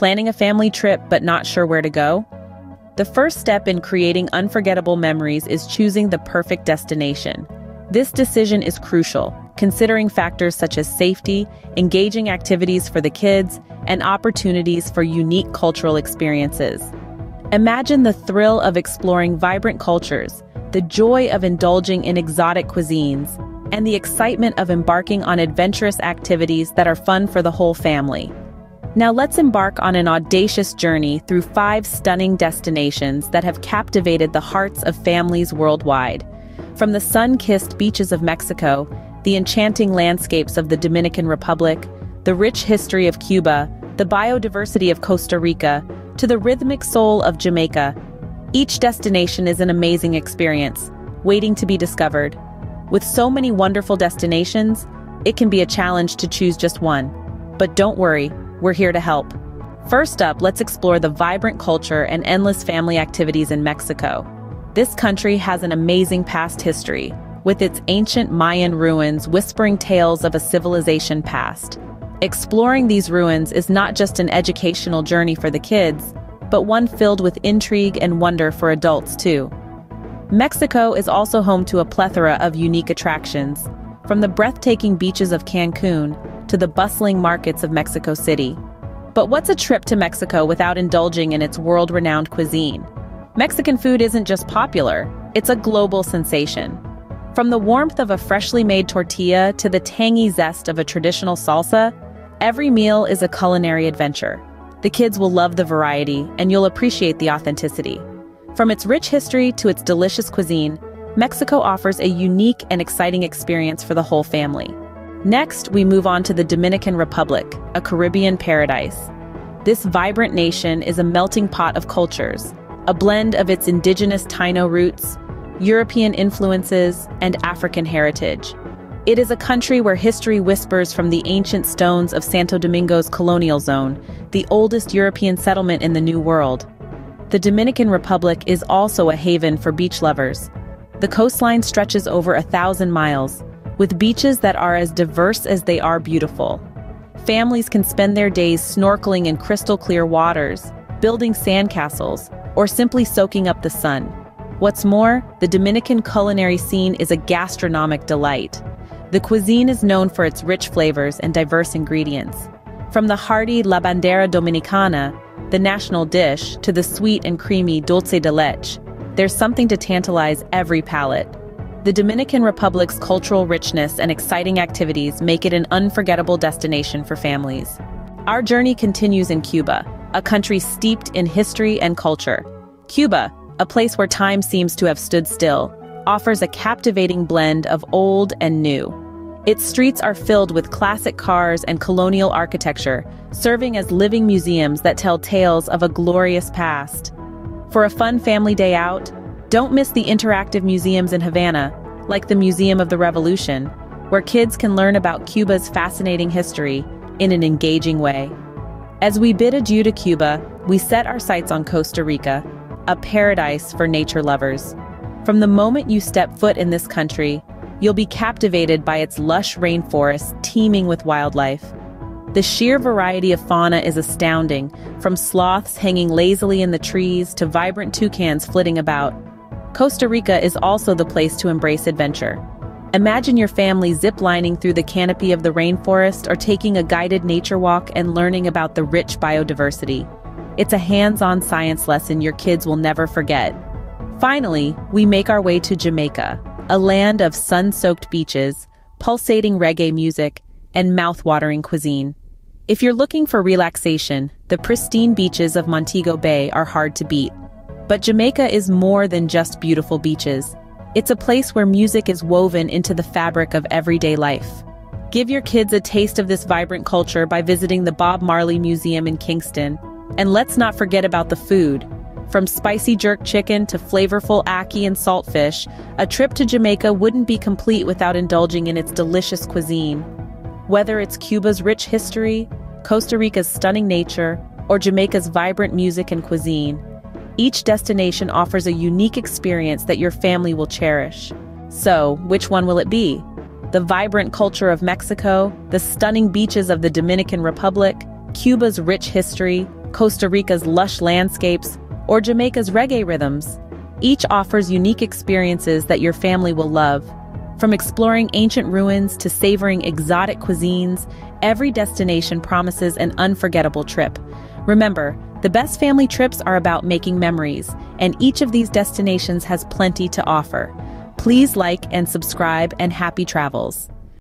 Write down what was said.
Planning a family trip but not sure where to go? The first step in creating unforgettable memories is choosing the perfect destination. This decision is crucial, considering factors such as safety, engaging activities for the kids, and opportunities for unique cultural experiences. Imagine the thrill of exploring vibrant cultures, the joy of indulging in exotic cuisines, and the excitement of embarking on adventurous activities that are fun for the whole family. Now let's embark on an audacious journey through five stunning destinations that have captivated the hearts of families worldwide. From the sun-kissed beaches of Mexico, the enchanting landscapes of the Dominican Republic, the rich history of Cuba, the biodiversity of Costa Rica, to the rhythmic soul of Jamaica, each destination is an amazing experience, waiting to be discovered. With so many wonderful destinations, it can be a challenge to choose just one. But don't worry, we're here to help. First up, let's explore the vibrant culture and endless family activities in Mexico. This country has an amazing past history, with its ancient Mayan ruins whispering tales of a civilization past. Exploring these ruins is not just an educational journey for the kids, but one filled with intrigue and wonder for adults too. Mexico is also home to a plethora of unique attractions, from the breathtaking beaches of Cancun to the bustling markets of Mexico City. But what's a trip to Mexico without indulging in its world-renowned cuisine? Mexican food isn't just popular, it's a global sensation. From the warmth of a freshly made tortilla to the tangy zest of a traditional salsa, every meal is a culinary adventure. The kids will love the variety, and you'll appreciate the authenticity. From its rich history to its delicious cuisine, Mexico offers a unique and exciting experience for the whole family. Next, we move on to the Dominican Republic, a Caribbean paradise. This vibrant nation is a melting pot of cultures, a blend of its indigenous Taino roots, European influences, and African heritage. It is a country where history whispers from the ancient stones of Santo Domingo's colonial zone, the oldest European settlement in the New World. The Dominican Republic is also a haven for beach lovers. The coastline stretches over a thousand miles, with beaches that are as diverse as they are beautiful. Families can spend their days snorkeling in crystal clear waters, building sandcastles, or simply soaking up the sun. What's more, the Dominican culinary scene is a gastronomic delight. The cuisine is known for its rich flavors and diverse ingredients. From the hearty La Bandera Dominicana, the national dish, to the sweet and creamy dulce de leche, there's something to tantalize every palate. The Dominican Republic's cultural richness and exciting activities make it an unforgettable destination for families. Our journey continues in Cuba, a country steeped in history and culture. Cuba, a place where time seems to have stood still, offers a captivating blend of old and new. Its streets are filled with classic cars and colonial architecture, serving as living museums that tell tales of a glorious past. For a fun family day out, don't miss the interactive museums in Havana, like the Museum of the Revolution, where kids can learn about Cuba's fascinating history in an engaging way. As we bid adieu to Cuba, we set our sights on Costa Rica, a paradise for nature lovers. From the moment you step foot in this country, you'll be captivated by its lush rainforests teeming with wildlife. The sheer variety of fauna is astounding, from sloths hanging lazily in the trees to vibrant toucans flitting about. Costa Rica is also the place to embrace adventure. Imagine your family ziplining through the canopy of the rainforest or taking a guided nature walk and learning about the rich biodiversity. It's a hands-on science lesson your kids will never forget. Finally, we make our way to Jamaica, a land of sun-soaked beaches, pulsating reggae music, and mouth-watering cuisine. If you're looking for relaxation, the pristine beaches of Montego Bay are hard to beat. But Jamaica is more than just beautiful beaches. It's a place where music is woven into the fabric of everyday life. Give your kids a taste of this vibrant culture by visiting the Bob Marley Museum in Kingston. And let's not forget about the food. From spicy jerk chicken to flavorful ackee and saltfish, a trip to Jamaica wouldn't be complete without indulging in its delicious cuisine. Whether it's Cuba's rich history, Costa Rica's stunning nature, or Jamaica's vibrant music and cuisine, each destination offers a unique experience that your family will cherish. So, which one will it be? The vibrant culture of Mexico, the stunning beaches of the Dominican Republic, Cuba's rich history, Costa Rica's lush landscapes, or Jamaica's reggae rhythms. Each offers unique experiences that your family will love. From exploring ancient ruins to savoring exotic cuisines, every destination promises an unforgettable trip. Remember, the best family trips are about making memories, and each of these destinations has plenty to offer. Please like and subscribe and happy travels.